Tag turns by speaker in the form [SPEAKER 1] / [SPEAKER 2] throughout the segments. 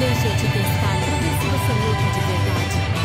[SPEAKER 1] Deixa eu te testar pra ver se você luta de verdade.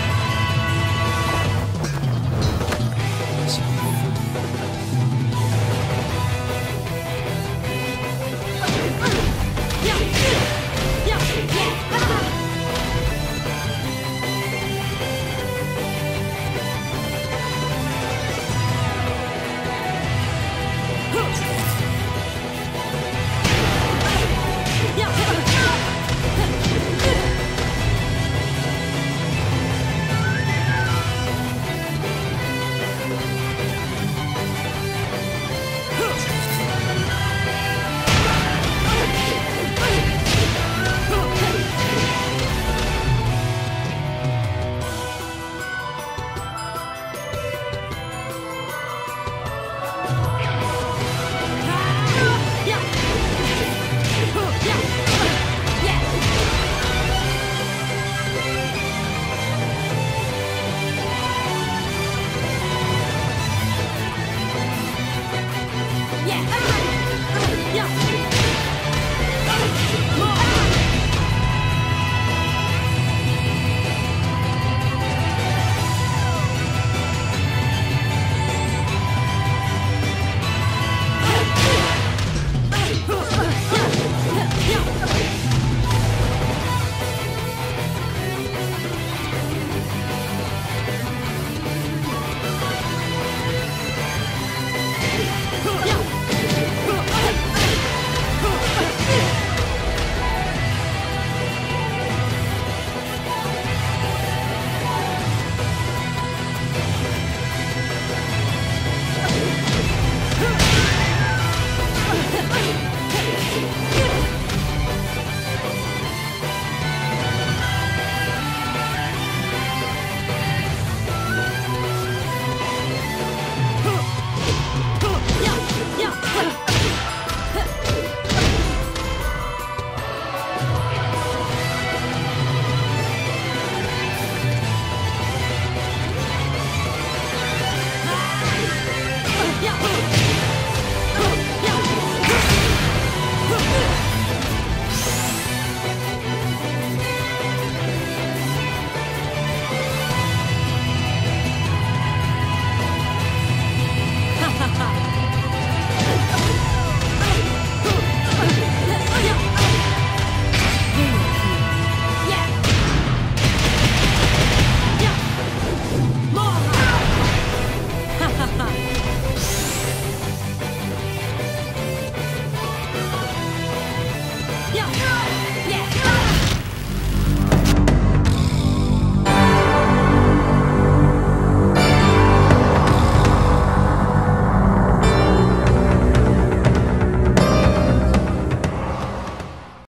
[SPEAKER 1] Hey!